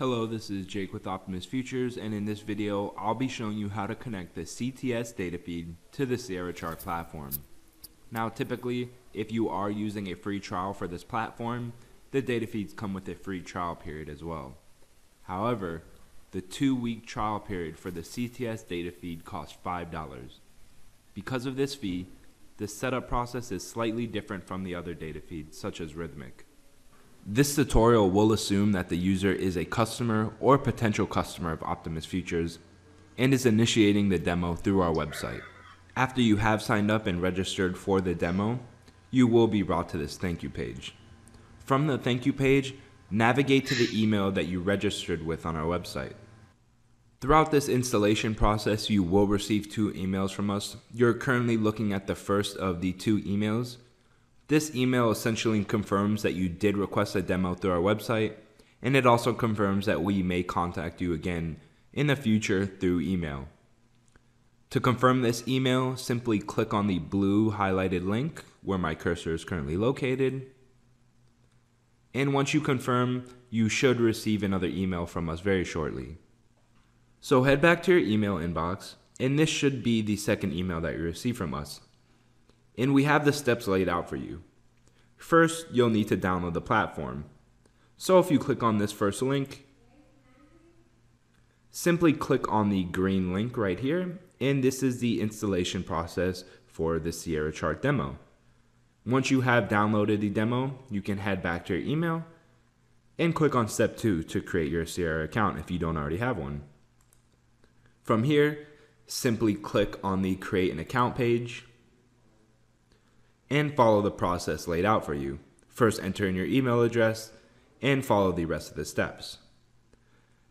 Hello, this is Jake with Optimus Futures, and in this video, I'll be showing you how to connect the CTS data feed to the Sierra Chart platform. Now, typically, if you are using a free trial for this platform, the data feeds come with a free trial period as well. However, the two-week trial period for the CTS data feed costs $5. Because of this fee, the setup process is slightly different from the other data feeds, such as Rithmic. This tutorial will assume that the user is a customer or potential customer of Optimus Futures and is initiating the demo through our website. After you have signed up and registered for the demo, you will be brought to this thank you page. From the thank you page, navigate to the email that you registered with on our website. Throughout this installation process, you will receive two emails from us. You're currently looking at the first of the two emails. This email essentially confirms that you did request a demo through our website, and it also confirms that we may contact you again in the future through email. To confirm this email, simply click on the blue highlighted link where my cursor is currently located. And once you confirm, you should receive another email from us very shortly. So head back to your email inbox, and this should be the second email that you receive from us and we have the steps laid out for you. First, you'll need to download the platform. So if you click on this first link, simply click on the green link right here, and this is the installation process for the Sierra Chart demo. Once you have downloaded the demo, you can head back to your email and click on step two to create your Sierra account if you don't already have one. From here, simply click on the create an account page and follow the process laid out for you. First, enter in your email address and follow the rest of the steps.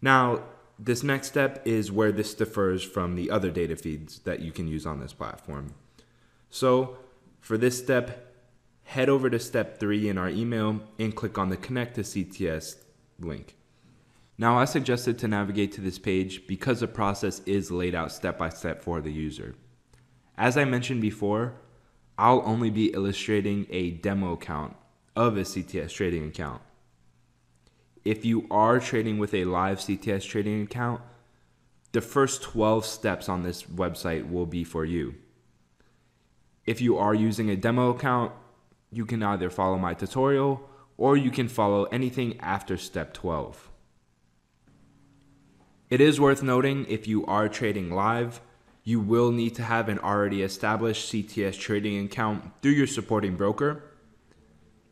Now, this next step is where this differs from the other data feeds that you can use on this platform. So, for this step, head over to step three in our email and click on the Connect to CTS link. Now, I suggested to navigate to this page because the process is laid out step by step for the user. As I mentioned before, I'll only be illustrating a demo account of a CTS trading account. If you are trading with a live CTS trading account, the first 12 steps on this website will be for you. If you are using a demo account, you can either follow my tutorial or you can follow anything after step 12. It is worth noting if you are trading live, you will need to have an already established CTS trading account through your supporting broker.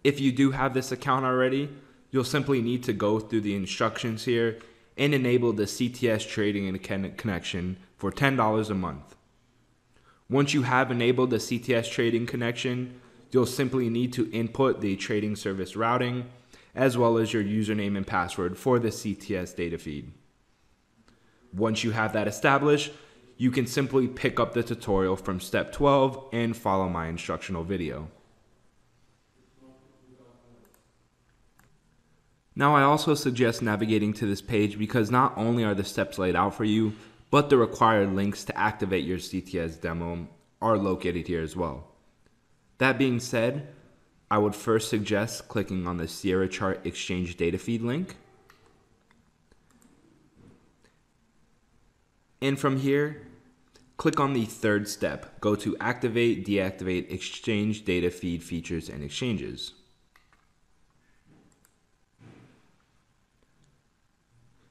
If you do have this account already, you'll simply need to go through the instructions here and enable the CTS trading connection for $10 a month. Once you have enabled the CTS trading connection, you'll simply need to input the trading service routing as well as your username and password for the CTS data feed. Once you have that established, you can simply pick up the tutorial from step 12 and follow my instructional video. Now I also suggest navigating to this page because not only are the steps laid out for you, but the required links to activate your CTS demo are located here as well. That being said, I would first suggest clicking on the Sierra Chart Exchange data feed link. And from here, click on the third step. Go to Activate, Deactivate, Exchange Data Feed Features and Exchanges.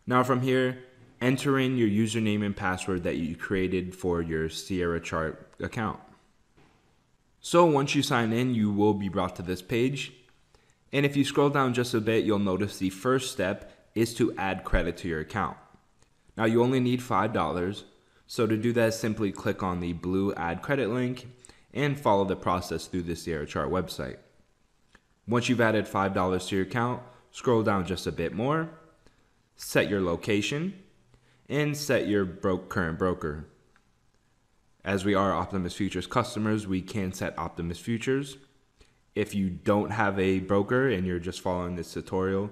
Now from here, enter in your username and password that you created for your Sierra Chart account. So once you sign in, you will be brought to this page. And if you scroll down just a bit, you'll notice the first step is to add credit to your account. Now you only need $5. So to do that, simply click on the blue add credit link and follow the process through the Sierra Chart website. Once you've added $5 to your account, scroll down just a bit more, set your location, and set your current broker. As we are Optimus Futures customers, we can set Optimus Futures. If you don't have a broker and you're just following this tutorial,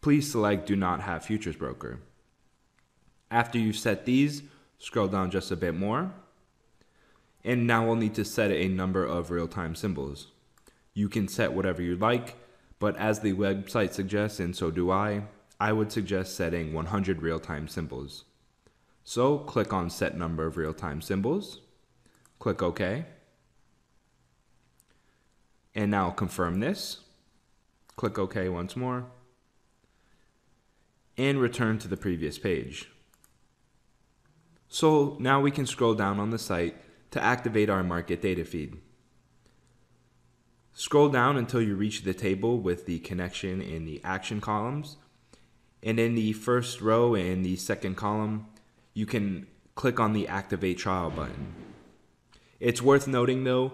please select Do Not Have Futures Broker. After you've set these, scroll down just a bit more. And now we'll need to set a number of real-time symbols. You can set whatever you like, but as the website suggests, and so do I, I would suggest setting 100 real-time symbols. So click on set number of real-time symbols, click OK, and now confirm this, click OK once more, and return to the previous page. So now we can scroll down on the site to activate our market data feed. Scroll down until you reach the table with the connection in the action columns. And in the first row and the second column, you can click on the activate trial button. It's worth noting though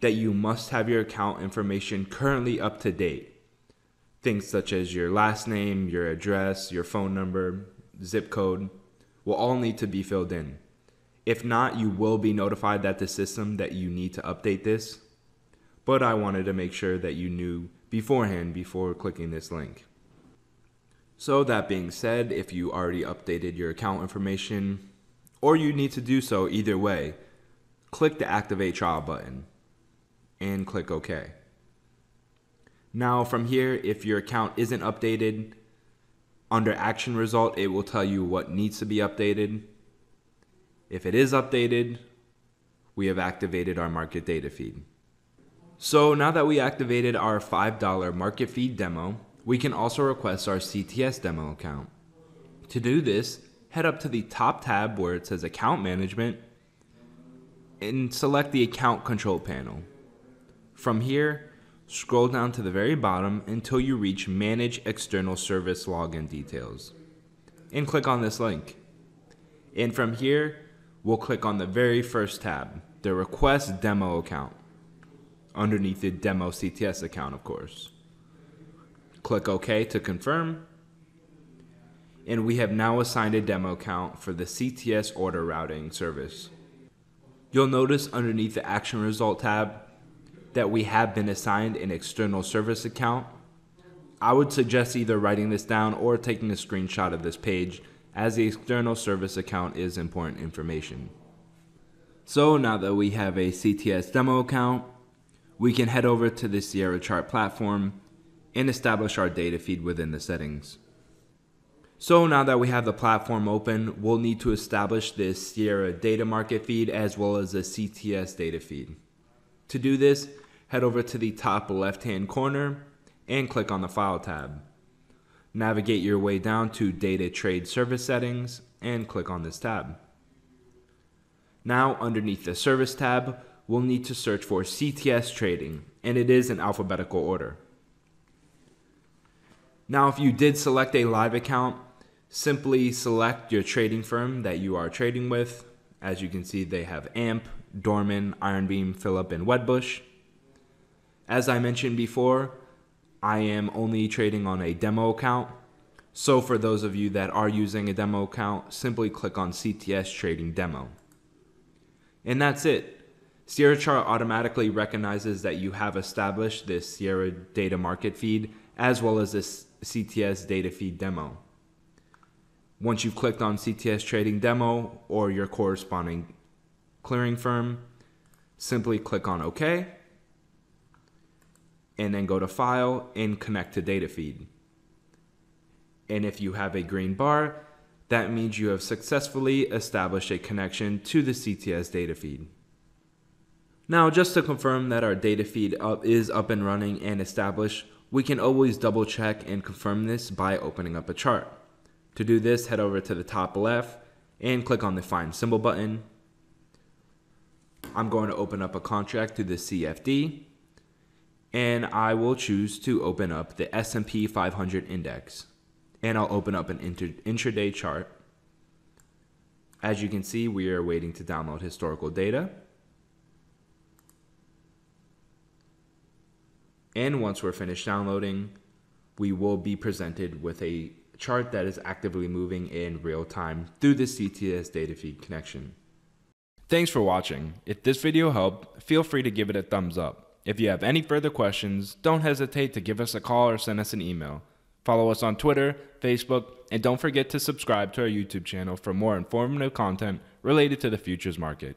that you must have your account information currently up to date. Things such as your last name, your address, your phone number, zip code will all need to be filled in. If not, you will be notified that the system that you need to update this. But I wanted to make sure that you knew beforehand before clicking this link. So that being said, if you already updated your account information, or you need to do so either way, click the activate trial button and click OK. Now from here, if your account isn't updated, under action result, it will tell you what needs to be updated if it is updated, we have activated our market data feed. So now that we activated our $5 market feed demo, we can also request our CTS demo account. To do this, head up to the top tab where it says Account Management and select the Account Control panel. From here, scroll down to the very bottom until you reach Manage External Service Login Details and click on this link. And from here, we'll click on the very first tab, the Request Demo account, underneath the Demo CTS account, of course. Click OK to confirm. And we have now assigned a demo account for the CTS order routing service. You'll notice underneath the Action Result tab that we have been assigned an external service account. I would suggest either writing this down or taking a screenshot of this page as the external service account is important information. So now that we have a CTS demo account, we can head over to the Sierra Chart platform and establish our data feed within the settings. So now that we have the platform open, we'll need to establish this Sierra data market feed as well as a CTS data feed. To do this, head over to the top left hand corner and click on the File tab. Navigate your way down to Data Trade Service Settings and click on this tab. Now, underneath the Service tab, we'll need to search for CTS Trading, and it is in alphabetical order. Now, if you did select a live account, simply select your trading firm that you are trading with. As you can see, they have AMP, Dorman, Ironbeam, Phillip, and Wedbush. As I mentioned before, I am only trading on a demo account. So for those of you that are using a demo account, simply click on CTS Trading Demo. And that's it. Sierra Chart automatically recognizes that you have established this Sierra data market feed as well as this CTS data feed demo. Once you've clicked on CTS Trading Demo or your corresponding clearing firm, simply click on OK and then go to File and Connect to Data Feed. And if you have a green bar, that means you have successfully established a connection to the CTS data feed. Now, just to confirm that our data feed up is up and running and established, we can always double check and confirm this by opening up a chart. To do this, head over to the top left and click on the Find Symbol button. I'm going to open up a contract to the CFD and I will choose to open up the S&P 500 index and I'll open up an inter- intraday chart. As you can see, we are waiting to download historical data. And once we're finished downloading, we will be presented with a chart that is actively moving in real time through the CTS data feed connection. Thanks for watching. If this video helped, feel free to give it a thumbs up. If you have any further questions, don't hesitate to give us a call or send us an email. Follow us on Twitter, Facebook, and don't forget to subscribe to our YouTube channel for more informative content related to the futures market.